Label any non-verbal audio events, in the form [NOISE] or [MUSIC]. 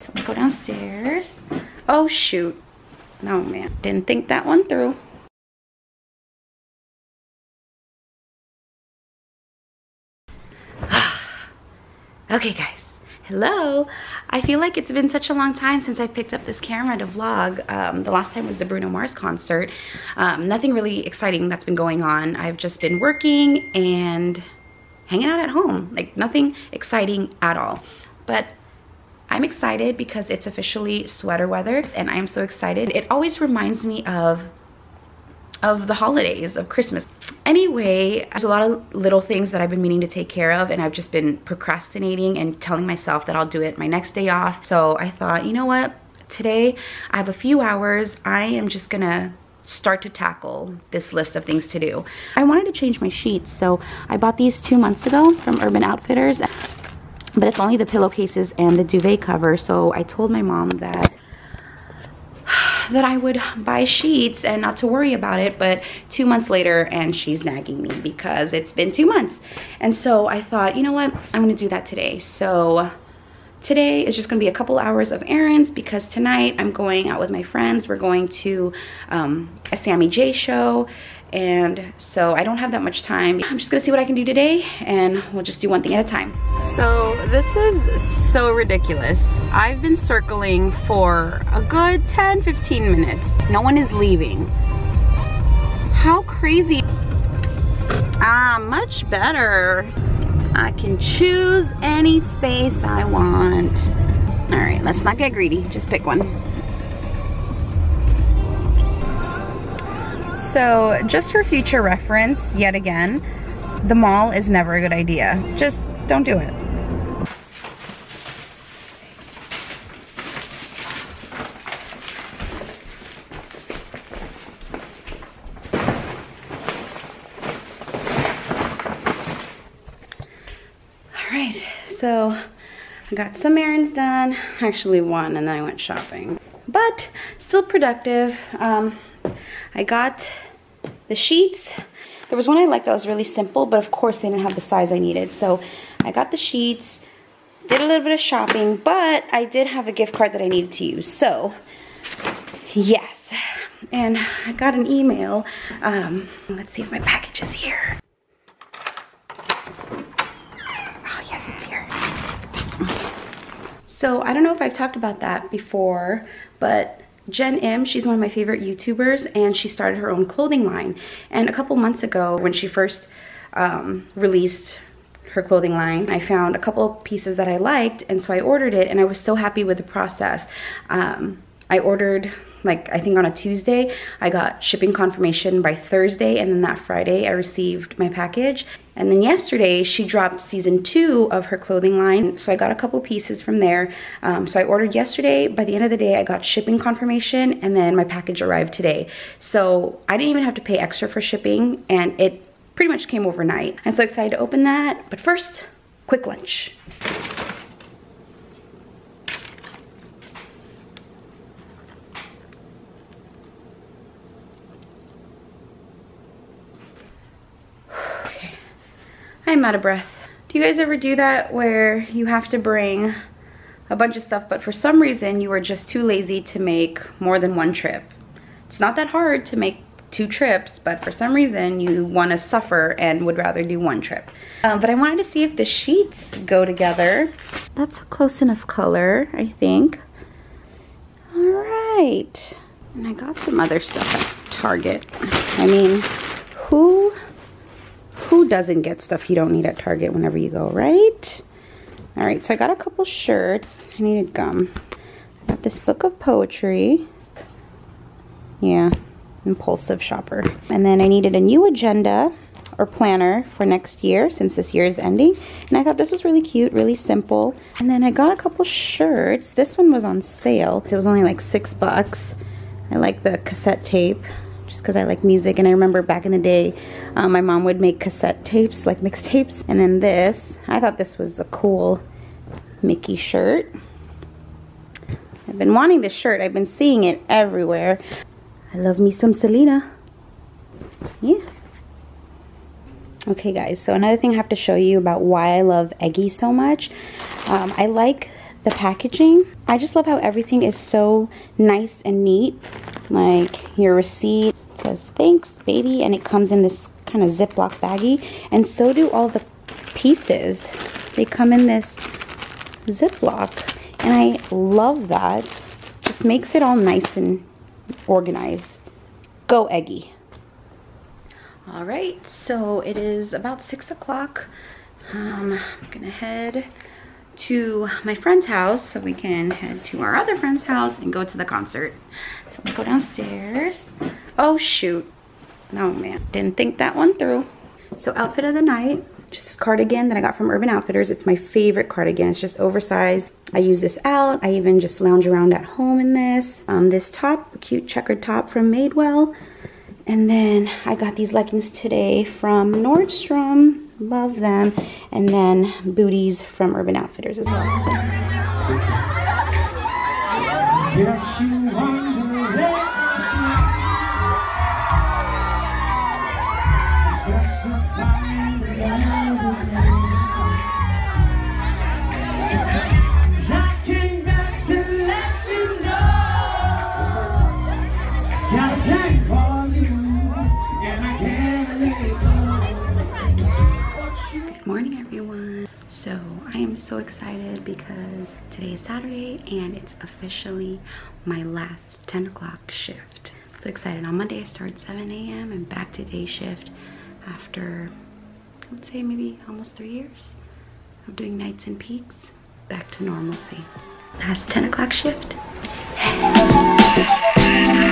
So let's go downstairs. Oh shoot. No man, didn't think that one through. [SIGHS] okay guys, hello. I feel like it's been such a long time since I picked up this camera to vlog. Um, the last time was the Bruno Mars concert. Um, nothing really exciting that's been going on. I've just been working and hanging out at home. Like nothing exciting at all. But I'm excited because it's officially sweater weather and I'm so excited. It always reminds me of of the holidays of Christmas. Anyway, there's a lot of little things that I've been meaning to take care of and I've just been procrastinating and telling myself that I'll do it my next day off. So I thought, you know what? Today I have a few hours. I am just gonna start to tackle this list of things to do. I wanted to change my sheets, so I bought these two months ago from Urban Outfitters but it's only the pillowcases and the duvet cover. So I told my mom that [SIGHS] that I would buy sheets and not to worry about it but two months later and she's nagging me because it's been two months. And so I thought you know what? I'm gonna do that today. So today is just gonna be a couple hours of errands because tonight I'm going out with my friends. We're going to um, a Sammy J show and so I don't have that much time. I'm just gonna see what I can do today and we'll just do one thing at a time. So this is so ridiculous. I've been circling for a good 10, 15 minutes. No one is leaving. How crazy. Ah, much better. I can choose any space I want. All right, let's not get greedy, just pick one. So just for future reference, yet again, the mall is never a good idea. Just don't do it. All right, so I got some errands done, actually one, and then I went shopping. But still productive. Um, I got the sheets. There was one I liked that was really simple, but of course they didn't have the size I needed. So I got the sheets, did a little bit of shopping, but I did have a gift card that I needed to use. So yes, and I got an email. Um, let's see if my package is here. Oh yes, it's here. So I don't know if I've talked about that before, but Jenn Im, she's one of my favorite YouTubers and she started her own clothing line. And a couple months ago when she first um, released her clothing line, I found a couple pieces that I liked and so I ordered it and I was so happy with the process. Um, I ordered like I think on a Tuesday. I got shipping confirmation by Thursday and then that Friday I received my package. And then yesterday she dropped season two of her clothing line. So I got a couple pieces from there. Um, so I ordered yesterday. By the end of the day I got shipping confirmation and then my package arrived today. So I didn't even have to pay extra for shipping and it pretty much came overnight. I'm so excited to open that. But first, quick lunch. I'm out of breath. Do you guys ever do that where you have to bring a bunch of stuff, but for some reason you are just too lazy to make more than one trip? It's not that hard to make two trips, but for some reason you want to suffer and would rather do one trip. Um, but I wanted to see if the sheets go together. That's a close enough color, I think. All right. And I got some other stuff at Target. I mean, who who doesn't get stuff you don't need at Target whenever you go, right? All right, so I got a couple shirts. I needed gum. I got this book of poetry. Yeah, impulsive shopper. And then I needed a new agenda or planner for next year since this year is ending. And I thought this was really cute, really simple. And then I got a couple shirts. This one was on sale. It was only like six bucks. I like the cassette tape because I like music. And I remember back in the day, um, my mom would make cassette tapes, like mixtapes. And then this, I thought this was a cool Mickey shirt. I've been wanting this shirt. I've been seeing it everywhere. I love me some Selena. Yeah. Okay guys, so another thing I have to show you about why I love Eggie so much. Um, I like the packaging. I just love how everything is so nice and neat. Like your receipt says thanks baby and it comes in this kind of Ziploc baggie and so do all the pieces. They come in this Ziploc and I love that. Just makes it all nice and organized. Go Eggie. All right, so it is about six o'clock. Um, I'm gonna head to my friend's house so we can head to our other friend's house and go to the concert. So let's go downstairs. Oh shoot. Oh man, didn't think that one through. So outfit of the night, just this cardigan that I got from Urban Outfitters. It's my favorite cardigan. It's just oversized. I use this out. I even just lounge around at home in this. Um, this top, cute checkered top from Madewell. And then I got these leggings today from Nordstrom. Love them. And then booties from Urban Outfitters as well. So I am so excited because today is Saturday and it's officially my last 10 o'clock shift. So excited. On Monday I start 7 a.m. and back to day shift after, I would say maybe almost three years of doing nights and peaks. Back to normalcy. Last 10 o'clock shift. [LAUGHS]